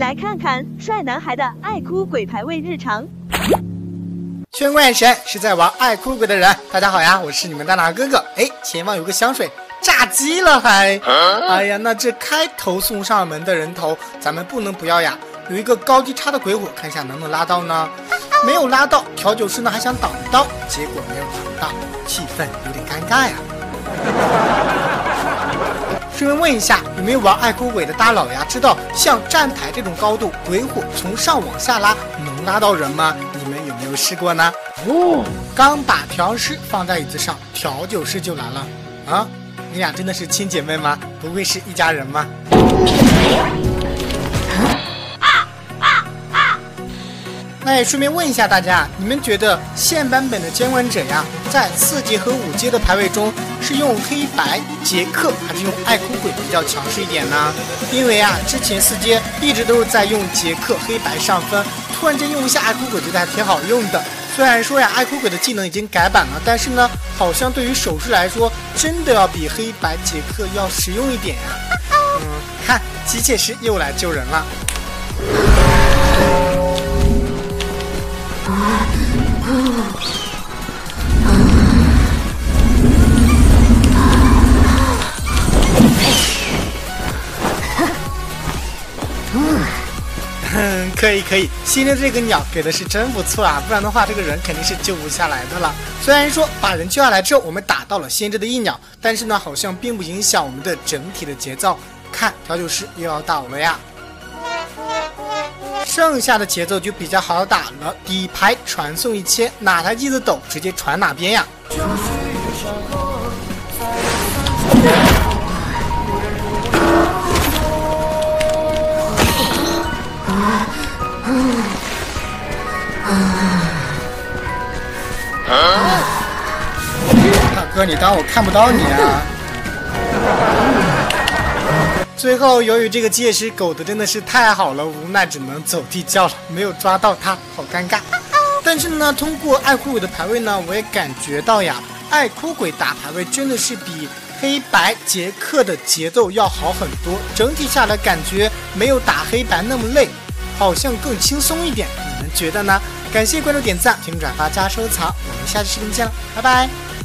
来看看帅男孩的爱哭鬼排位日常。玄关眼神是在玩爱哭鬼的人，大家好呀，我是你们大拿哥哥。哎，前方有个香水炸鸡了还？哎呀，那这开头送上门的人头，咱们不能不要呀。有一个高低差的鬼火，看一下能不能拉到呢？没有拉到，调酒师呢还想挡刀，结果没有挡到，气氛有点尴尬呀。顺便问一下，有没有玩爱哭鬼的大佬呀？知道像站台这种高度，鬼火从上往下拉能拉到人吗？你们有没有试过呢？哦，刚把调师放在椅子上，调酒师就来了。啊，你俩真的是亲姐妹吗？不会是一家人吗？那也顺便问一下大家，你们觉得现版本的监管者呀，在四阶和五阶的排位中，是用黑白杰克还是用爱哭鬼比较强势一点呢？因为啊，之前四阶一直都是在用杰克黑白上分，突然间用一下爱哭鬼，觉得还挺好用的。虽然说呀，爱哭鬼的技能已经改版了，但是呢，好像对于手势来说，真的要比黑白杰克要实用一点呀。嗯，看机械师又来救人了。可以可以，新的这个鸟给的是真不错啊，不然的话这个人肯定是救不下来的了。虽然说把人救下来之后，我们打到了先知的一鸟，但是呢，好像并不影响我们的整体的节奏。看调酒师又要倒了呀。剩下的节奏就比较好打了，底牌传送一切，哪台机子抖直接传哪边呀。大哥，你当我看不到你啊？最后，由于这个界师狗的真的是太好了，无奈只能走地窖了，没有抓到它，好尴尬。但是呢，通过爱哭鬼的排位呢，我也感觉到呀，爱哭鬼打排位真的是比黑白杰克的节奏要好很多，整体下来感觉没有打黑白那么累，好像更轻松一点。你们觉得呢？感谢关注、点赞、评论、转发加收藏，我们下期视频见了，拜拜。